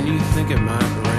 and you think it might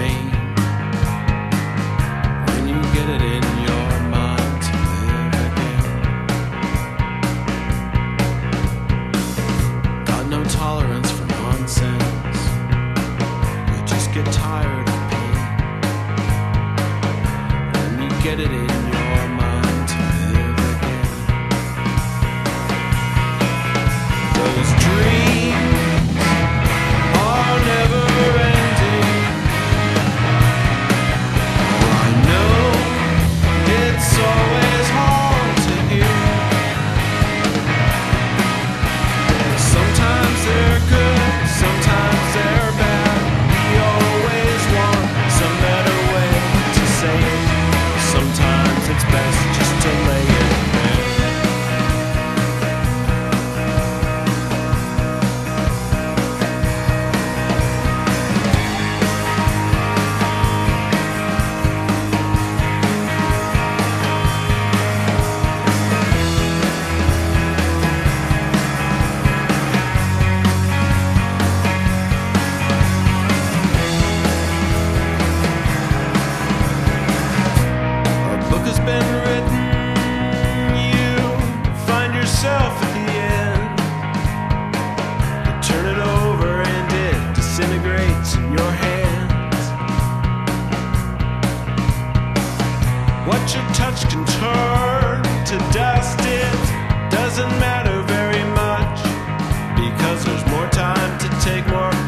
it. Doesn't matter very much because there's more time to take more